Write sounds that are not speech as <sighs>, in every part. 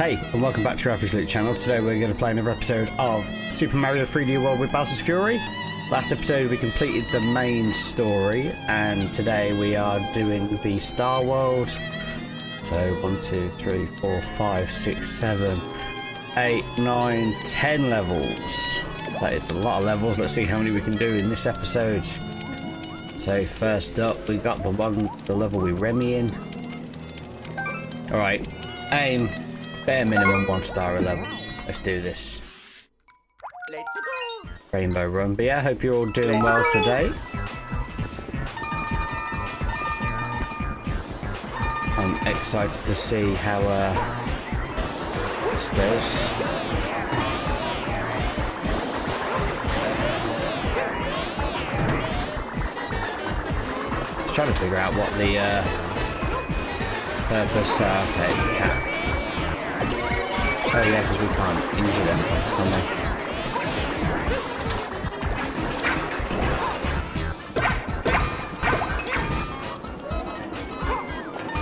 Hey, and welcome back to your Average Luke channel. Today we're going to play another episode of Super Mario 3D World with Bowser's Fury. Last episode we completed the main story, and today we are doing the Star World. So, 1, 2, 3, 4, 5, 6, 7, 8, 9, 10 levels. That is a lot of levels. Let's see how many we can do in this episode. So, first up, we got the one, the level we Remy in. Alright, aim. Bare minimum one star a level. Let's do this. Rainbow Run. But yeah, I hope you're all doing well today. I'm excited to see how uh, this goes. Just trying to figure out what the uh, purpose. Uh, okay, it's cat. Oh yeah, because we can't injure them, can we?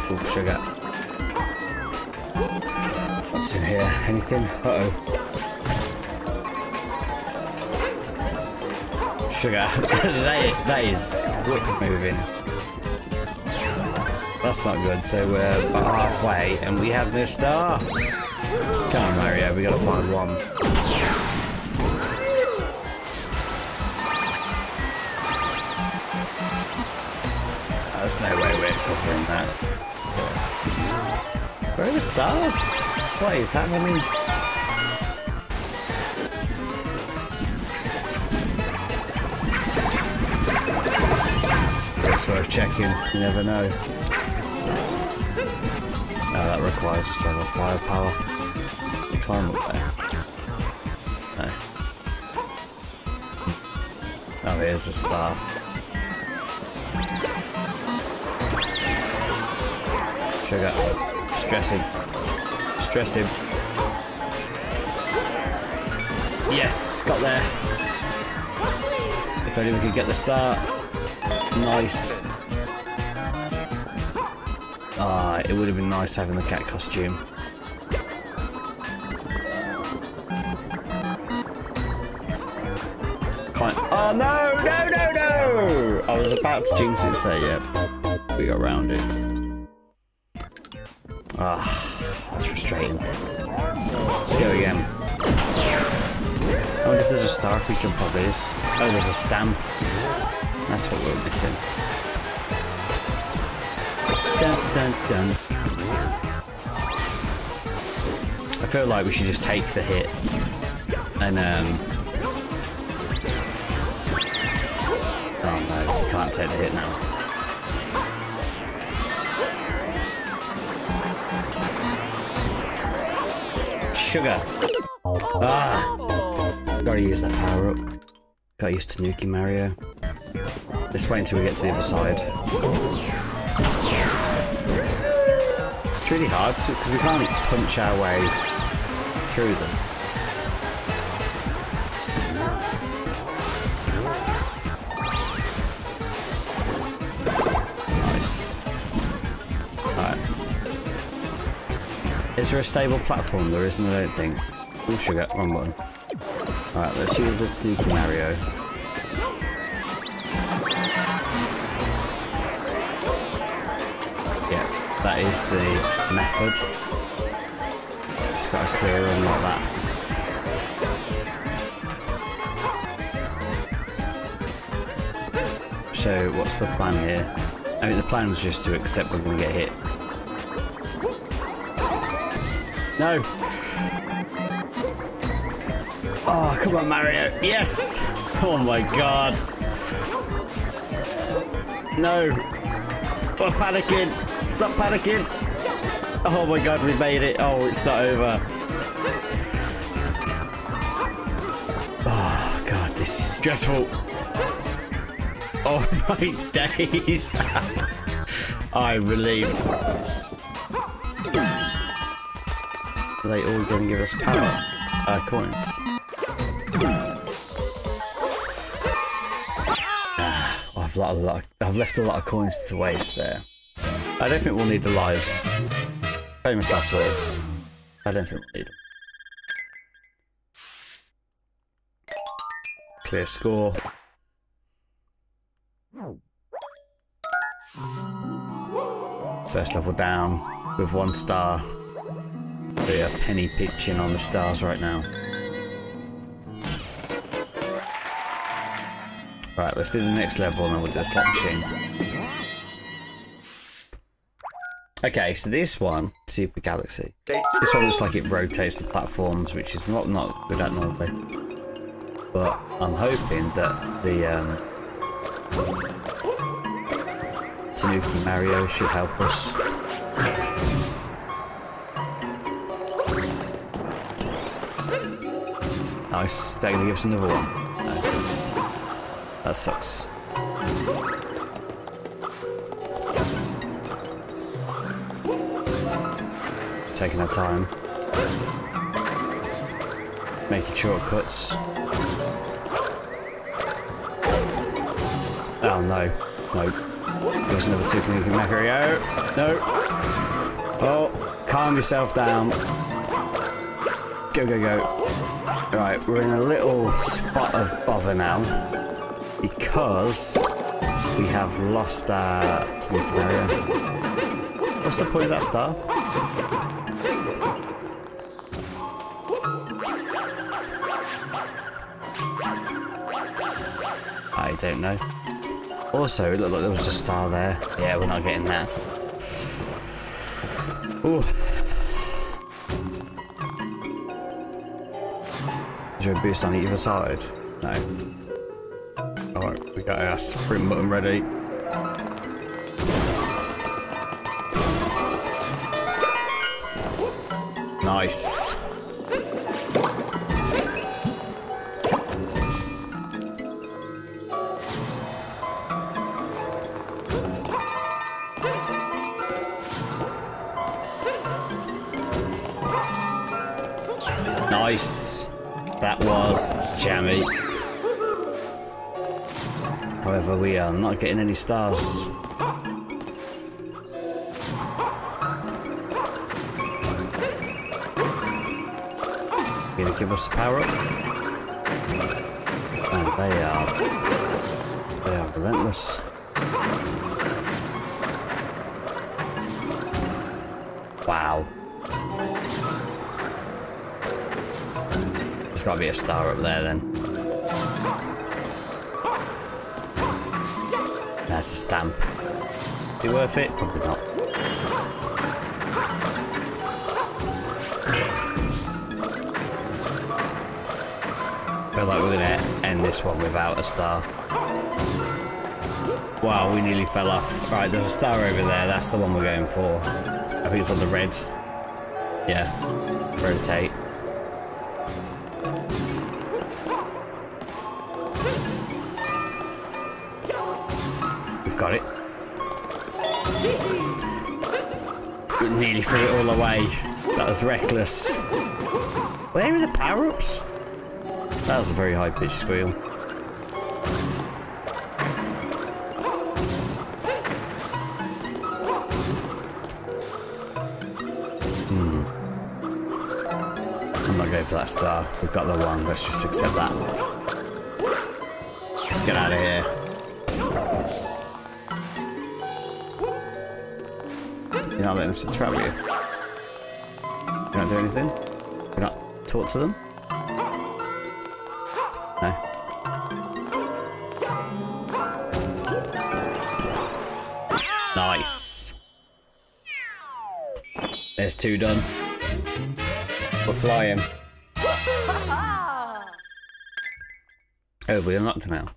Oh, sugar. What's in here? Anything? Uh-oh. Sugar. that, <laughs> that is quick moving. That's not good. So we're halfway and we have no star. Come on, Mario, we gotta find one. There's no way we're covering that. Where are the stars? What is happening? It's worth checking, you never know. Oh, that requires to firepower. Climb up there. No. Oh, here's a star. Sugar. Stressing. Stressing. Yes! Got there. If only we could get the star. Nice. Ah, it would have been nice having the cat costume. No, no, no, no! I was about to jinx it say, yep. We got round it. Ah, that's frustrating. Let's go again. I wonder if there's a star if we jump up this. Oh, there's a stamp. That's what we're missing. Dun, dun, dun. I feel like we should just take the hit and um. Take the hit now. Sugar. Ah, gotta use that power up. Got used Tanuki Mario. Let's wait until we get to the other side. It's really hard because we can't punch our way through them. There a stable platform? There isn't, I don't think. Oh, sugar. Wrong button. Alright, let's use the sneaky Mario. Yeah, that is the method. Just gotta clear them like that. So, what's the plan here? I mean, the plan is just to accept we're gonna get hit. No! Oh, come on, Mario. Yes! Oh my god. No! Oh, panicking! Stop panicking! Oh my god, we made it. Oh, it's not over. Oh god, this is stressful. Oh <laughs> my days. <laughs> I'm relieved. They all going to give us power? Uh, coins. Ah, I've, lot, lot, I've left a lot of coins to waste there. I don't think we'll need the lives. Famous last words. I don't think we'll need them. Clear score. First level down with one star. We are penny pitching on the stars right now. Right, let's do the next level and then we'll do the slot machine. Okay, so this one, Super Galaxy. This one looks like it rotates the platforms, which is not not good at normally. But I'm hoping that the um, Tanuki Mario should help us. Nice. Is that going to give us another one? No. That sucks. Taking our time. Making shortcuts. Oh no. No. There's another two Tanuki Mario. No. Oh, calm yourself down. Go, go, go. Right, we're in a little spot of bother now because we have lost our Mario. What's the point of that star? I don't know. Also, it looked like there was a star there. Yeah, we're not getting that. Ooh. Is there a boost on either side? No. Alright, we got our sprint button ready. Nice. Nice. However, we are not getting any stars. Gonna give us a power up. And they are they are relentless. Wow. There's gotta be a star up there then. That's a stamp. Is it worth it? Probably not. feel like we're gonna end this one without a star. Wow, we nearly fell off. Right, there's a star over there. That's the one we're going for. I think it's on the red. Yeah. Rotate. Away. That was reckless. Where are the power-ups? That was a very high-pitched squeal. Hmm. I'm not going for that star. We've got the one. Let's just accept that. Let's get out of here. You're not letting us trap you. Do anything? You not talk to them? No. Nice. There's two done. We're flying. Oh, we unlocked now.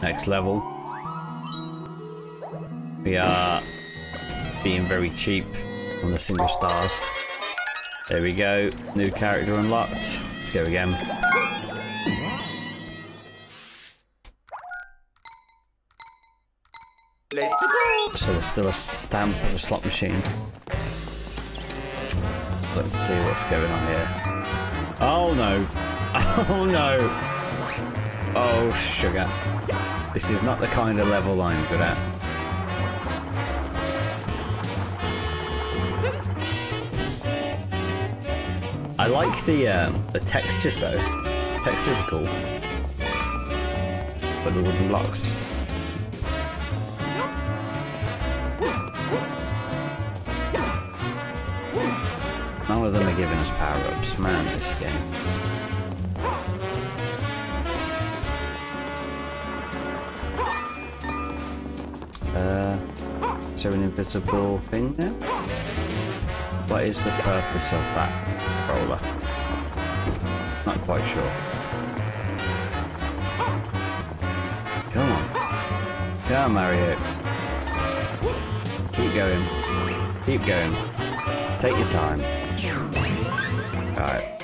Next level. We are uh, being very cheap on the single stars. There we go. New character unlocked. Let's go again. Let's go. So there's still a stamp of a slot machine. Let's see what's going on here. Oh no! <laughs> Oh no! Oh sugar! This is not the kind of level I'm good at. Like the uh, the textures though. Textures are cool. But the wooden blocks. None of them are giving us power-ups. Man, this game. Uh, is there an invisible thing there? What is the purpose of that roller? Not quite sure. Come on. Come on, Mario. Keep going. Keep going. Take your time. Alright.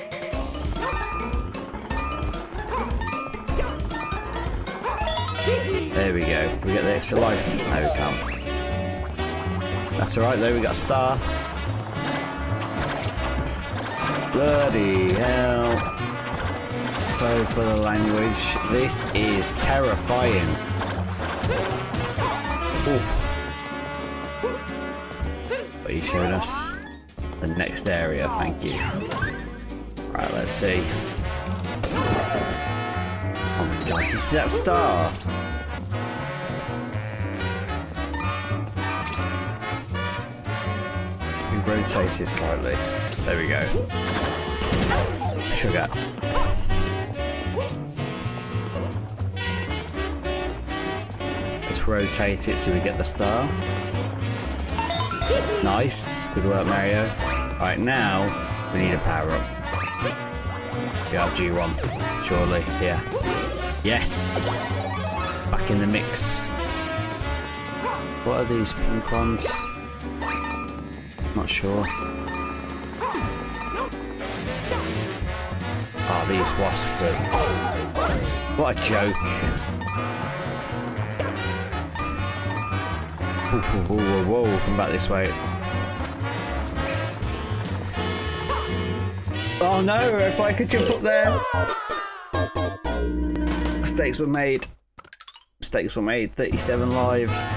There we go. We get the extra life. No, we can't. That's alright though, we got a star. Bloody hell. So for the language, this is terrifying. Oof. But you showed us the next area, thank you. Right, let's see. Oh my god, you see that star? We rotate it slightly. There we go. Sugar. Let's rotate it so we get the star. Nice. Good work, Mario. Right, now we need a power up. We have G1. Surely. Yeah. Yes. Back in the mix. What are these pink ones? Not sure. These wasps. What a joke. Whoa, whoa, whoa, whoa, come back this way. Oh no, if I could jump up there. Mistakes were made. Mistakes were made. 37 lives.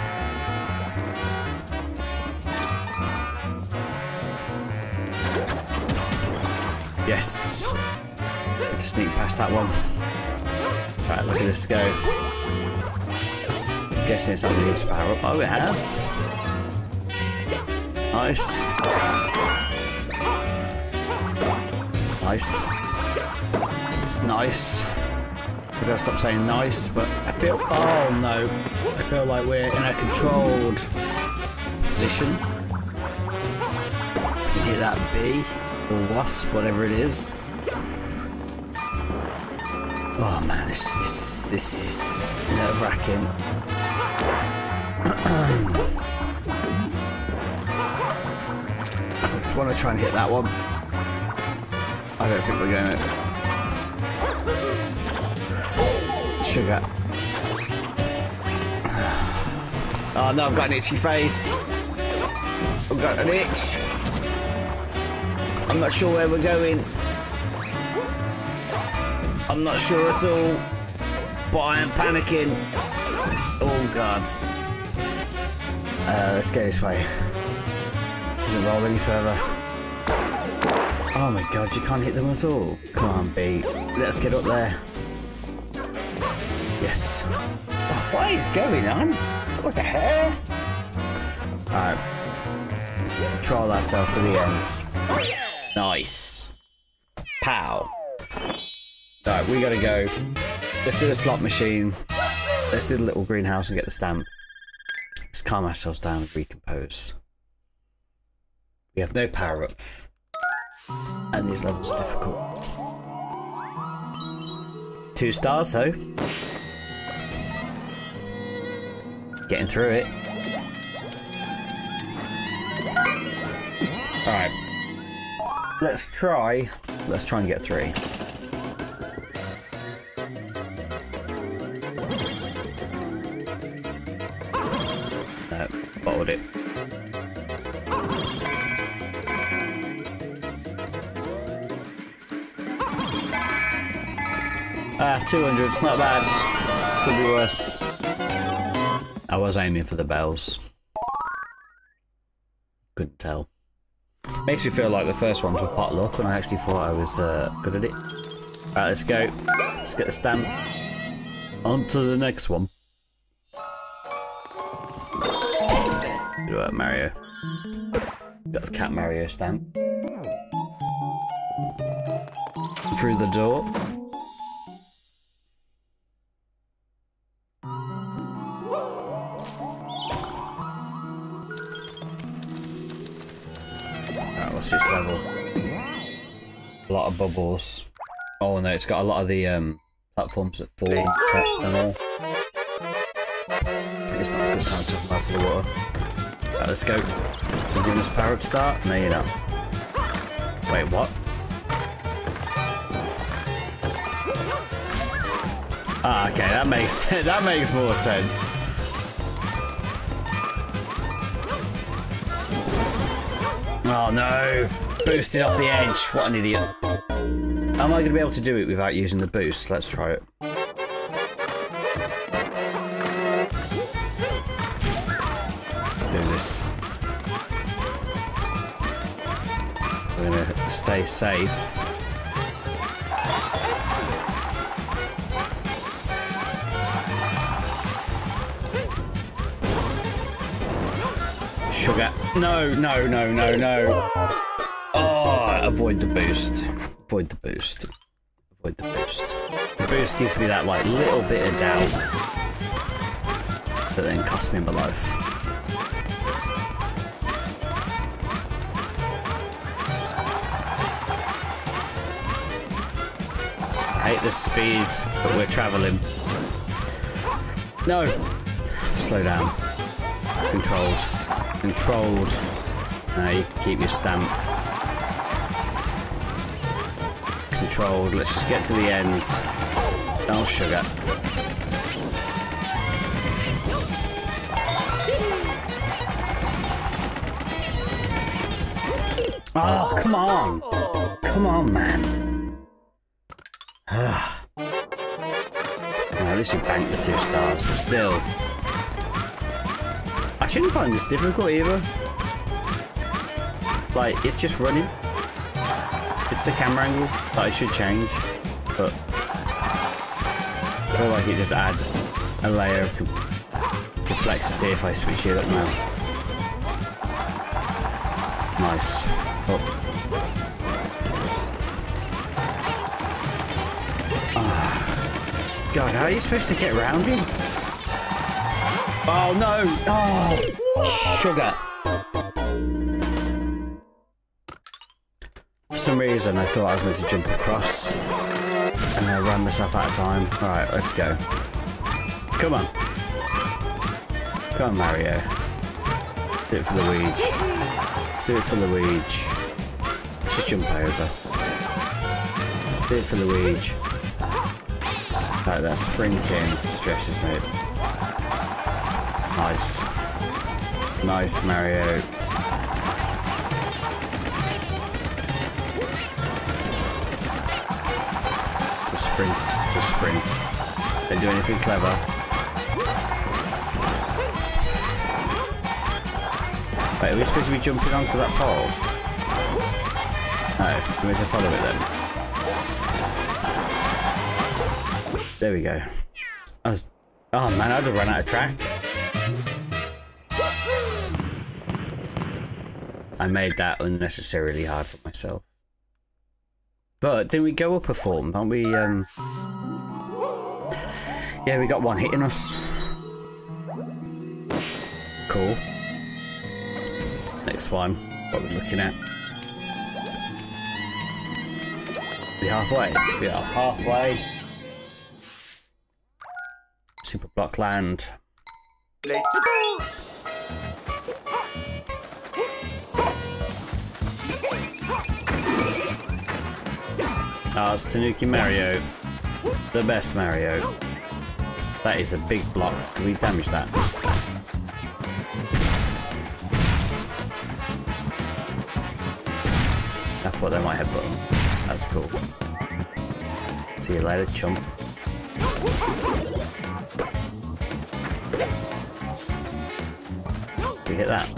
Yes. To sneak past that one. Right, look at this go. I'm guessing it's not going to power up. Oh, it has. Nice. Nice. Nice. I gotta stop saying nice, but I feel. Oh no. I feel like we're in a controlled position. Hit that bee or wasp, whatever it is. Oh man, this this this is nerve wracking. I <clears throat> want to try and hit that one. I don't think we're going to. Sugar. <sighs> Oh no, I've got an itchy face. I've got an itch. I'm not sure where we're going. I'm not sure at all. But I am panicking. Oh god. Uh, let's go this way. Doesn't roll any further. Oh my god, you can't hit them at all. Come on, B. Let's get up there. Yes. Oh, what is going on? Look a hair. Alright. Control ourselves to the end. Nice. We gotta go. Let's do the slot machine. Let's do the little greenhouse and get the stamp. Let's calm ourselves down and recompose. We have no power-ups. And these levels are difficult. Two stars though. Getting through it. Alright. Let's try. Let's try and get three. It. Ah, 200, it's not bad. Could be worse. I was aiming for the bells. Couldn't tell. Makes me feel like the first ones were pot luck when I actually thought I was uh, good at it. Alright, let's go. Let's get the stamp. On to the next one. That, Mario. Got the cat Mario stamp. Through the door. What's this level? A lot of bubbles. Oh no, it's got a lot of the um, platforms that fall and all. It's not a good time to have a mouthful of water. Right, let's go. We're doing this power up start? No, you're not. Wait, what? Ah, okay, that makes <laughs> that makes more sense. Oh no! Boosted off the edge. What an idiot. Am I going to be able to do it without using the boost? Let's try it. Stay safe. Sugar. No, no, no, no, no. Oh, avoid the boost. Avoid the boost. Avoid the boost. The boost gives me that like little bit of doubt. That then cost me my life. Hate the speed that we're travelling. No! Slow down. Controlled. Controlled. Now you keep your stamp. Controlled. Let's just get to the end. Oh, sugar. Oh, come on. Come on, man. Ah. At least we banked the two stars, but still. I shouldn't find this difficult either. Like, it's just running. It's the camera angle that I should change, but I feel like it just adds a layer of com complexity if I switch it up now. Nice. Oh. God, how are you supposed to get around him? Oh no! Oh, sugar. For some reason, I thought I was meant to jump across, and I ran myself out of time. All right, let's go. Come on, come on, Mario. Do it for Luigi. Do it for Luigi. Let's just jump over. Do it for Luigi. Right, that sprinting stresses me. Nice. Nice, Mario. Just sprint, just sprint. Don't do anything clever. Wait, are we supposed to be jumping onto that pole? No, we need to follow it then. There we go. I was... Oh man, I'd have run out of track. I made that unnecessarily hard for myself. But didn't we go up a form? Aren't we, um... Yeah, we got one hitting us. Cool. Next one. What we're looking at. We're halfway. We are halfway. Super Block Land. Let's go! Ah, it's Tanuki Mario. The best Mario. That is a big block. Can we damage that? I thought they might have button. That's cool. See you later, chump. We hit that?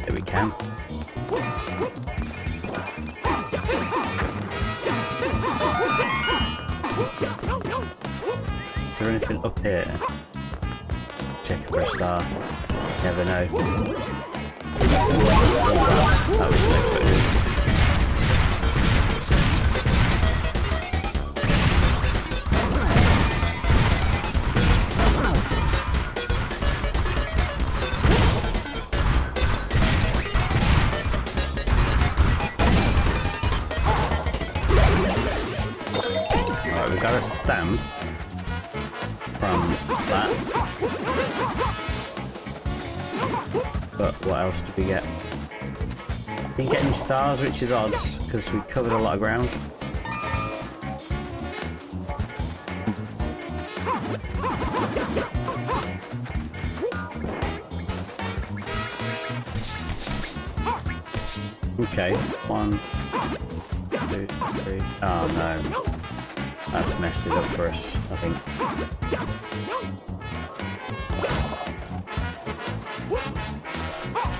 Yeah, we can. Is there anything up here? Check for a star. Never know. That was unexpected. Did we get? Didn't get any stars, which is odd, because we covered a lot of ground. Okay, one, two, three. Oh no. That's messed it up for us, I think.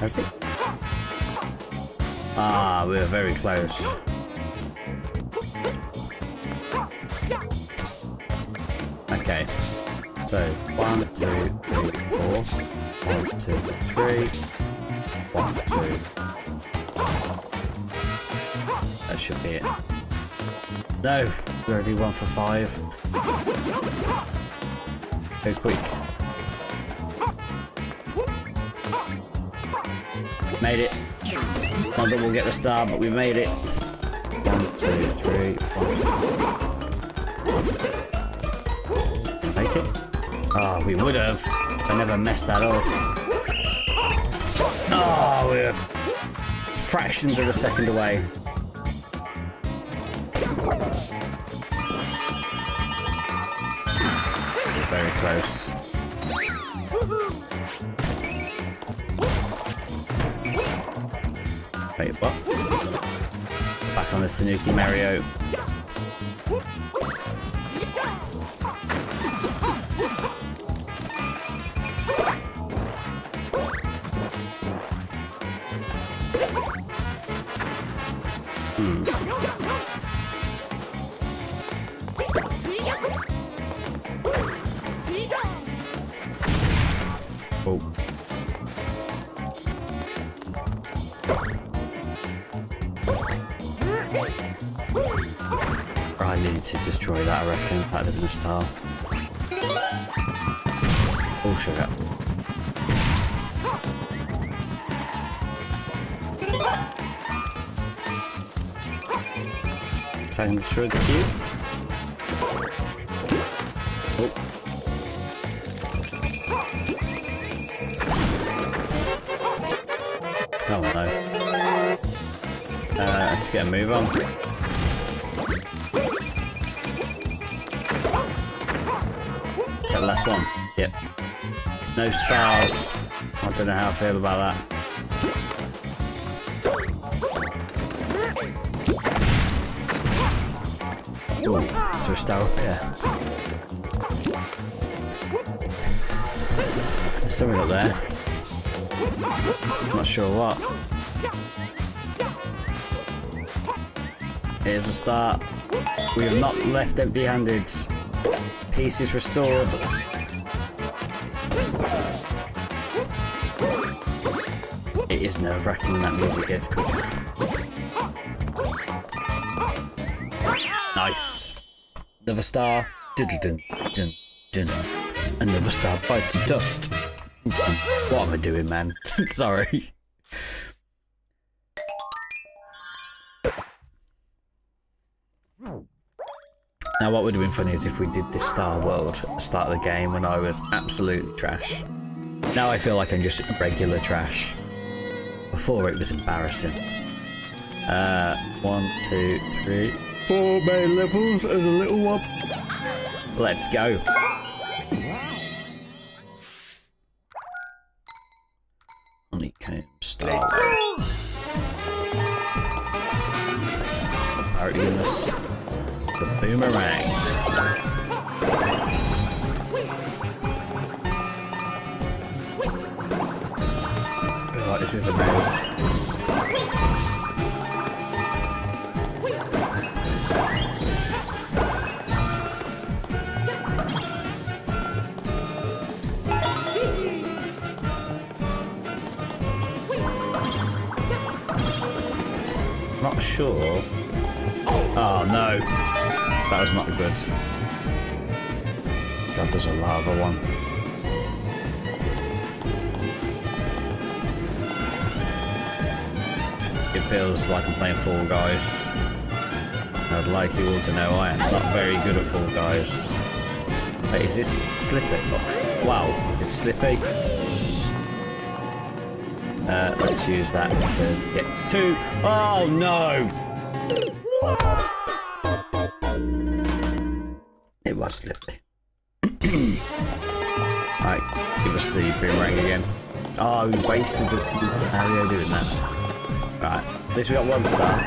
Has it? Ah, we are very close. Okay. So, one, two, three, four. One, two, three. One, two. That should be it. No, we're already one for five. Go quick. Made it. Not that we'll get the star, but we made it. One, two, three, two. Make it? Oh, we would have. I never messed that up. Oh, we're fractions of a second away. Very close. Back on the Tanuki Mario. I reckon. That'd have been a star. Oh, sugar. So I can destroy the cube? Oh. Oh no. Uh, let's get a move on. No stars. I don't know how I feel about that. Ooh, is there a star up here? There's something up there. Not sure what. Here's a start. We have not left empty-handed. Pieces restored. Nerve-wracking when that music gets quicker. Nice. Another star. Diddle dun dun dun. Another star bites the dust. What am I doing, man? <laughs> Sorry. Now, what would have been funny is if we did this Star World at the start of the game when I was absolute trash. Now I feel like I'm just regular trash. Before it was embarrassing. Uh, one, two, three, four main levels and a little one. Let's go. Honeycomb Star. Artemis. The boomerang. Like this is a maze. Not sure. Oh no, that was not good. God, there's a lava one. Feels like I'm playing Fall Guys. I'd like you all to know I am not very good at Fall Guys. Wait, is this slippy? Oh, wow, it's slippy. Uh, let's use that to get two. Oh no! It was slippy. <clears throat> right, give us the boomerang again. Oh, we wasted the, the doing that. Right, at least we got one star.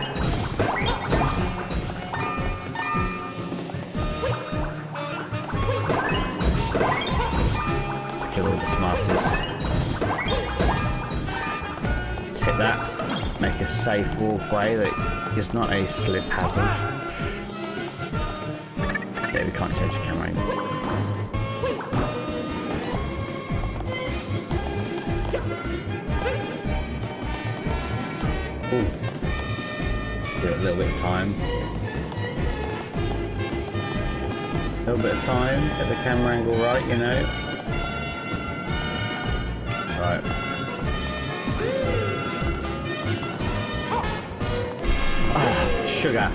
Let's kill all the smartest. Let's hit that. Make a safe walkway that is not a slip hazard. Okay, we can't change the camera. Let's give it a little bit of time. A little bit of time, get the camera angle right, you know. Right. Ah, sugar.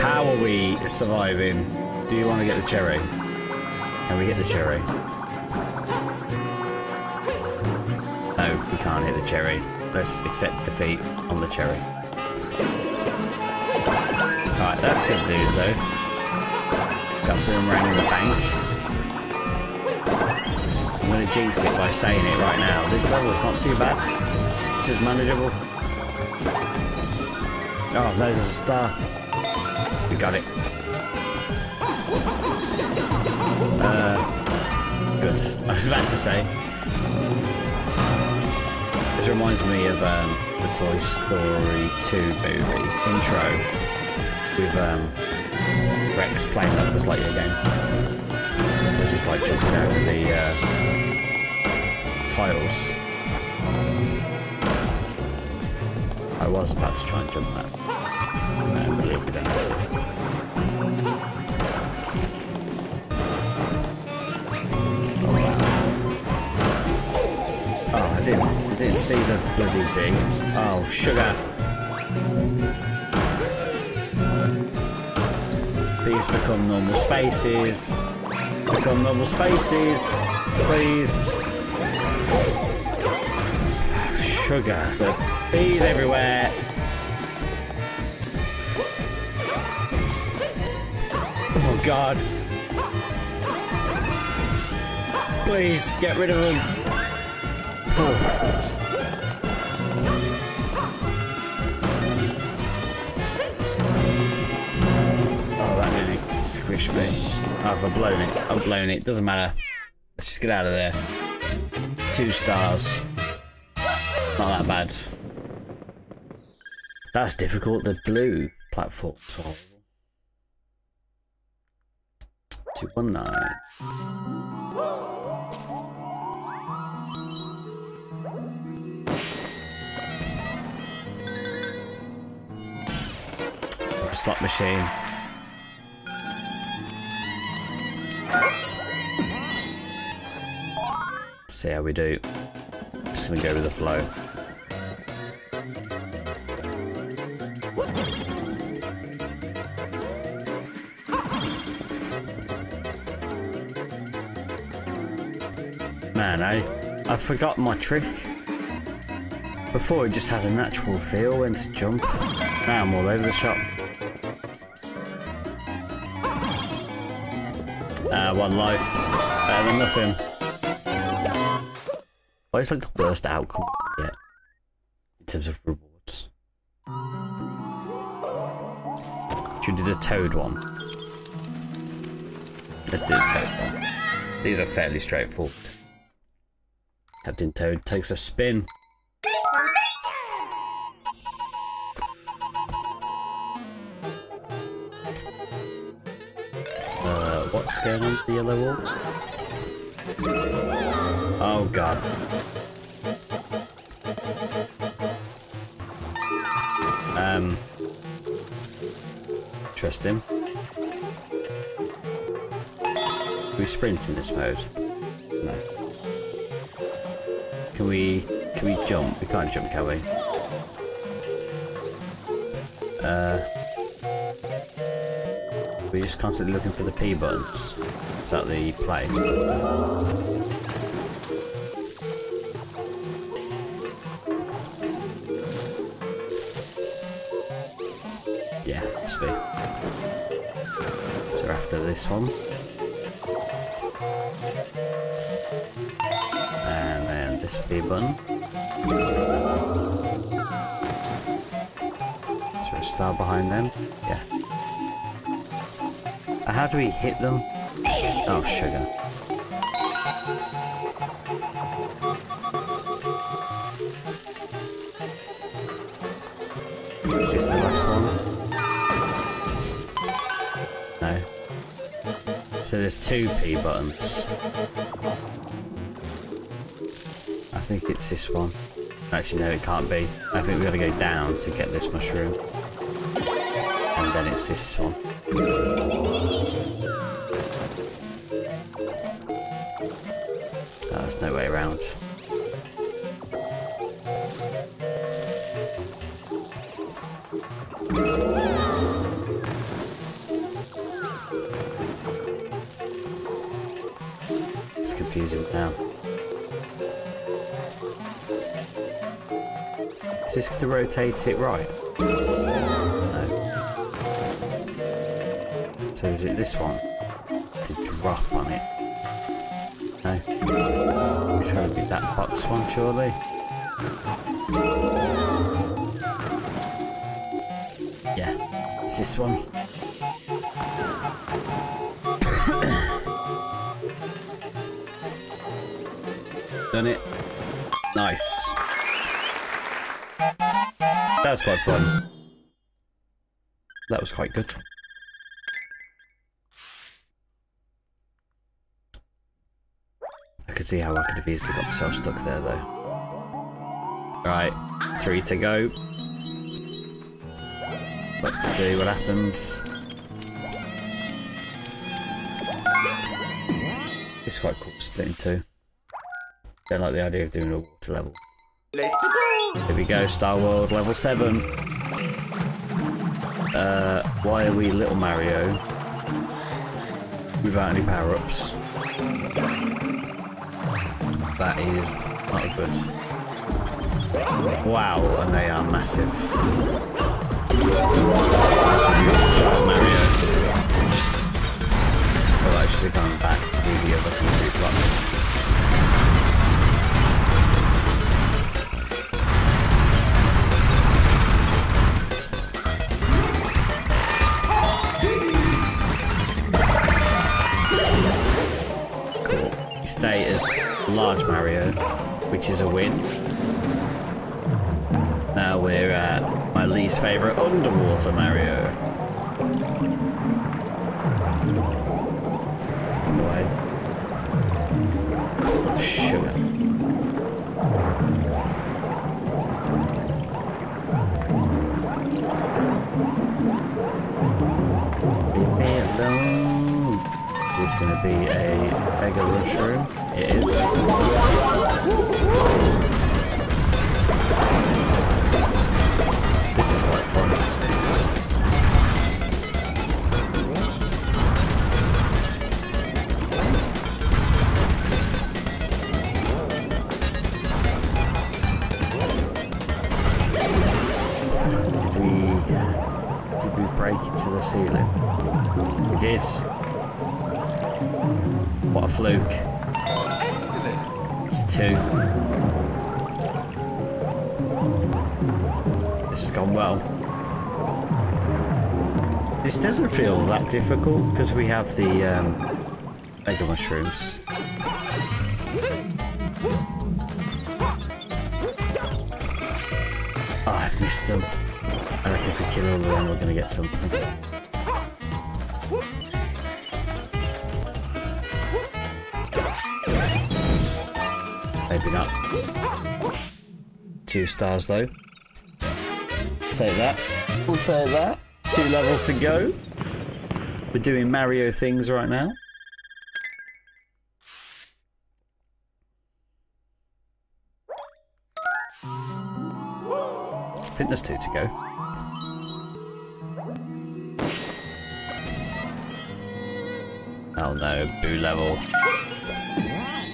How are we surviving? Do you want to get the cherry? Can we get the cherry? No, we can't hit the cherry. Let's accept defeat on the cherry. Alright, that's good news though. Got boomerang in the bank. I'm gonna jinx it by saying it right now. This level is not too bad. This is manageable. Oh, there's a star. We got it. Uh, good. <laughs> I was about to say. This reminds me of um, the Toy Story 2 movie intro with um, Rex playing that was like your game. Was just like jumping over the uh, tiles. I was about to try and jump that. Believe to. Oh, I I didn't see the bloody thing. Oh, sugar. These become normal spaces. Become normal spaces. Please. Oh, sugar. The bees everywhere. Oh, God. Please, get rid of them. Oh, squished me. Oh, I've blown it. I've blown it. Doesn't matter. Let's just get out of there. Two stars. Not that bad. That's difficult. The blue platform. Two one nine. slot machine. See how we do. Just gonna go with the flow. Man, I I forgot my trick. Before it just had a natural feel when to jump. Now I'm all over the shop. Uh, one life. Better than nothing. Why is like the worst outcome yet? In terms of rewards. Should we do the toad one? Let's do the toad one. These are fairly straightforward. Captain Toad takes a spin. Uh, what's going on the yellow wall? Oh god. Um. Interesting. Can we sprint in this mode? No. Can we can we jump? We can't jump, can we? Uh we're just constantly looking for the P buttons. Is that the play? Yeah, be. So after this one. And then this B button. Is there a star behind them? Yeah. How do we hit them? Oh, sugar. Is this the last one? No. So there's two P buttons. I think it's this one. Actually, no, it can't be. I think we've got to go down to get this mushroom. And then it's this one. There's no way around. It's confusing now. Is this going to rotate it right? No. So is it this one? To drop on it? It's got to be that box one, surely. Yeah, it's this one. <coughs> Done it. Nice. That was quite fun. That was quite good. I could see how I could have easily got myself stuck there though. Right, three to go. Let's see what happens. It's quite cool splitting two. Don't like the idea of doing a water level. Here we go, Star World level 7. Uh, why are we Little Mario without any power-ups? That is not good. Wow, and they are massive. Giant Mario. I've gone back to do the other concrete blocks. Large Mario, which is a win. Now we're at my least favourite underwater Mario. Is this going to be a mega mushroom? It is. This is quite fun. Did we did we break into the ceiling? We did. What a fluke. It's two. This has gone well. This doesn't feel that difficult because we have the um, mega mushrooms. Oh, I've missed them. I reckon if we kill all of them, we're going to get something. Two stars though. Take that. We'll take that. Two levels to go. We're doing Mario things right now. I think there's two to go. Oh no, boo level.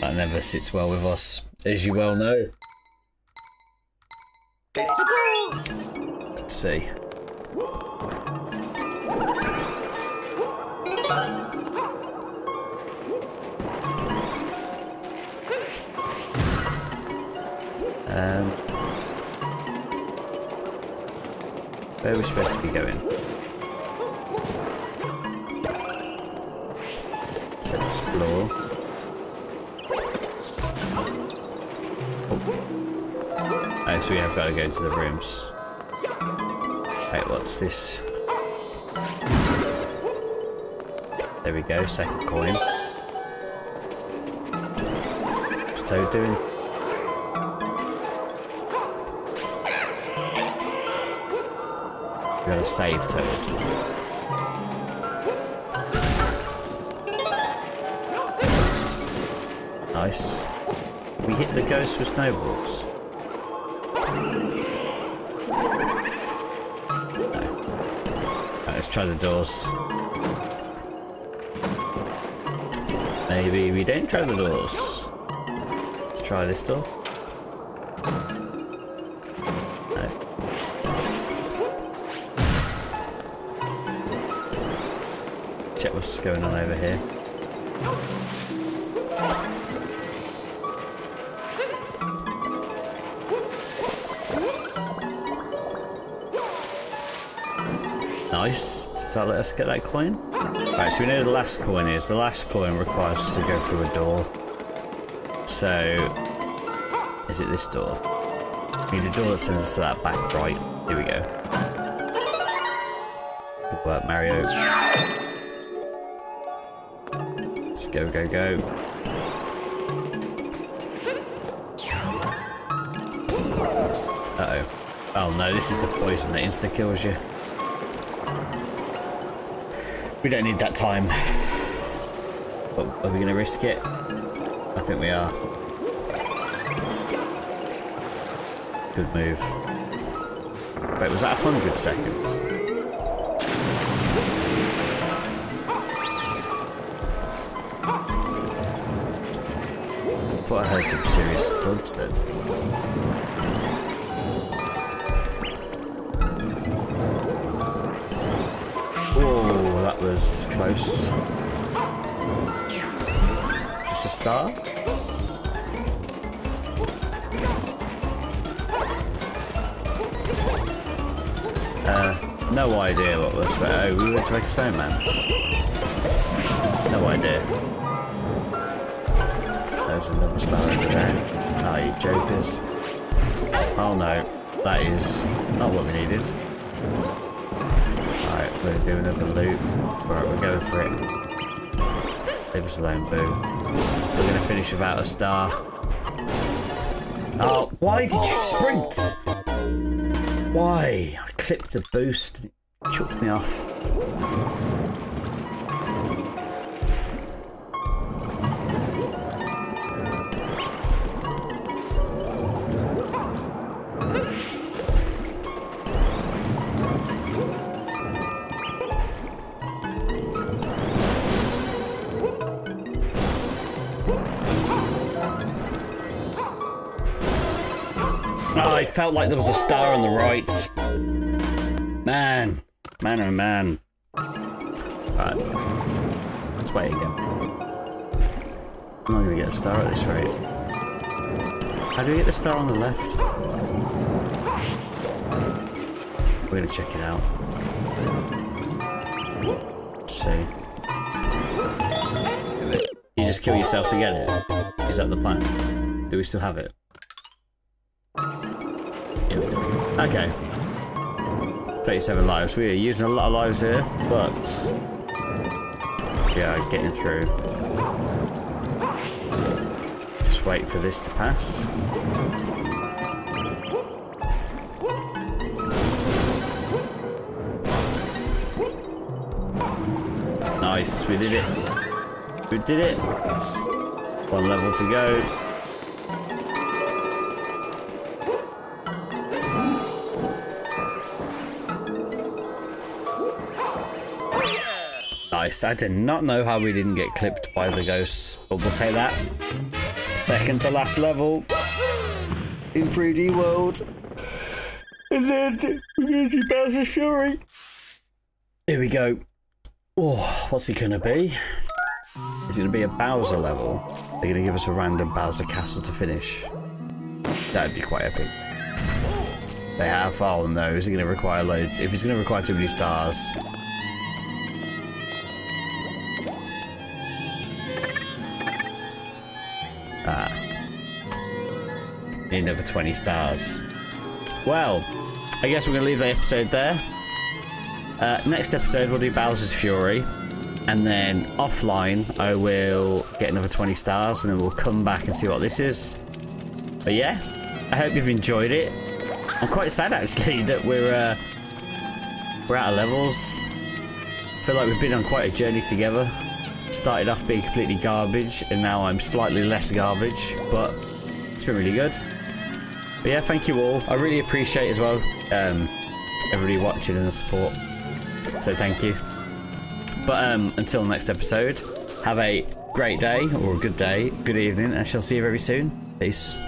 That never sits well with us, as you well know. See. Um, where are we supposed to be going? Let's explore. Oh, so we have got to go to the rooms. What's this? There we go, second coin. What's Toad doing? We gotta save Toad. Nice. We hit the ghost with snowballs. Let's try the doors. Maybe we don't try the doors. Let's try this door. Check what's going on over here. Does that let us get that coin? Right, so we know where the last coin is. The last coin requires us to go through a door. So, is it this door? I mean, the door that sends us to that back right. Here we go. Good work, Mario. Let's go, go, go. Uh-oh. Oh no, this is the poison that insta-kills you. We don't need that time. But are we going to risk it? I think we are. Good move. Wait, was that 100 seconds? I thought I heard some serious thuds then. Was close. Is this a star? Uh, no idea what was, but oh, we went to make a snowman. No idea. There's another star over there. Ah, you jokers. Oh no, that is not what we needed. Do another loop. Alright, we're going for it. Leave us alone, boo. We're gonna finish without a star. Oh, why did you sprint? Why? I clipped the boost and it chucked me off. Oh, I felt like there was a star on the right. Man. Man, oh man. Right. Let's wait again. I'm not to get a star at this rate. How do we get the star on the left? We're to check it out. Let's see. You just kill yourself to get it? Is that the plan? Do we still have it? Okay. 37 lives. We are using a lot of lives here, but yeah, getting through. Just wait for this to pass. Nice, we did it. We did it. One level to go. I did not know how we didn't get clipped by the ghosts, but we'll take that. Second to last level in 3D World. And then we're going to do Fury. Here we go. Oh, what's he going to be? Is it going to be a Bowser level? They're going to give us a random Bowser castle to finish. That'd be quite epic. They have. Oh no, is it going to require loads? If it's going to require too many stars, Need another 20 stars. Well, I guess we're going to leave the episode there. Uh, next episode we'll do Bowser's Fury. And then offline I will get another 20 stars and then we'll come back and see what this is. But yeah, I hope you've enjoyed it. I'm quite sad actually <laughs> that we're uh, we're out of levels. I feel like we've been on quite a journey together. Started off being completely garbage, and now I'm slightly less garbage, but it's been really good. But yeah, thank you all. I really appreciate as well um, everybody watching and the support. So thank you. But um, until next episode, have a great day or a good day, good evening, and I shall see you very soon. Peace.